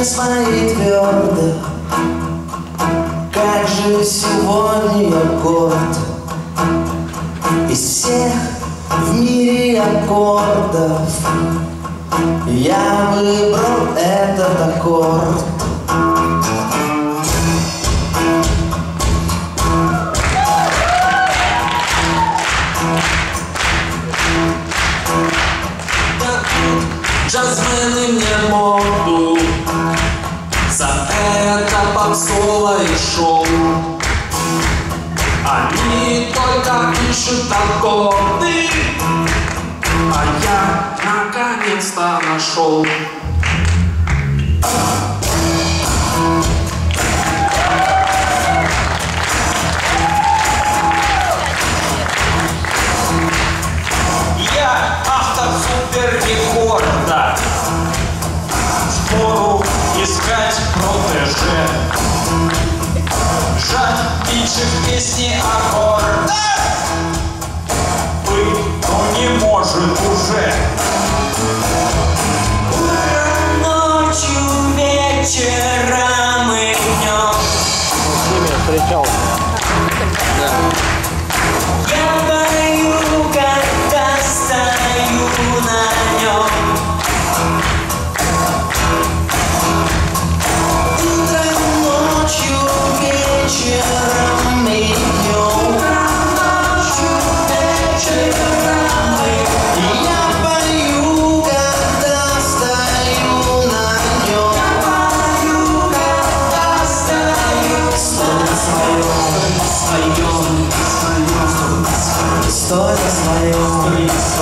мечте своей твердо Как же сегодня я Из всех в мире аккордов Я выбрал этот аккорд. Джазмены мне моду За это попсовое шоу Они только пишут аккорды А я наконец-то нашел. Я автор суперрекорда. Впору искать протеже. Жаль, меньше в песне аккорда. Быть, но не может уже. Ночью, вечером и днем С ними встречался. Я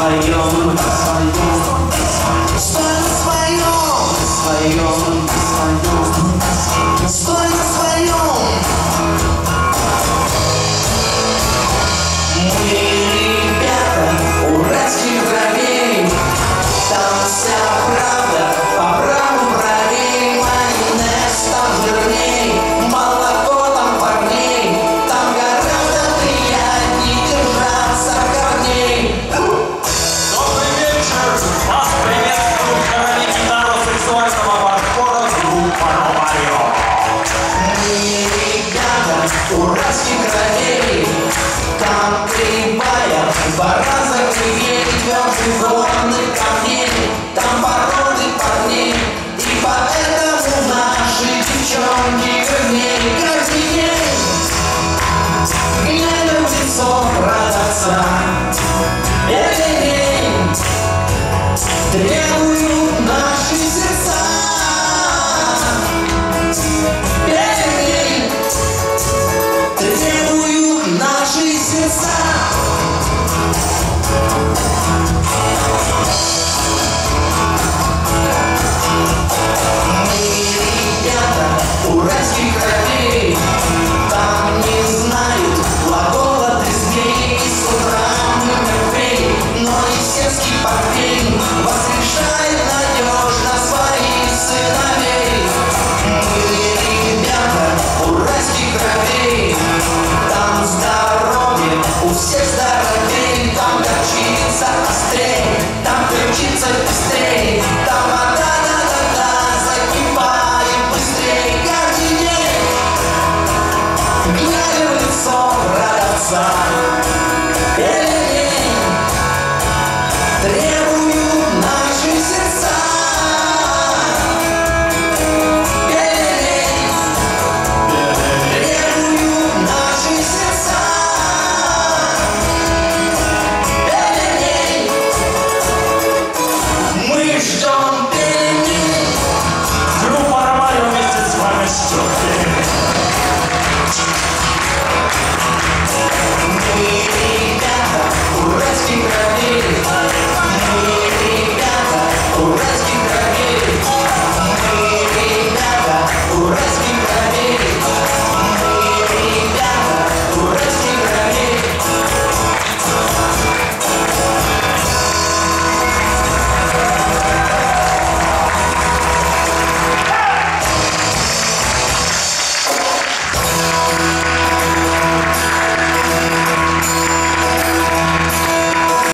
Zion. Два раза кривее твердый Ojciec, co jest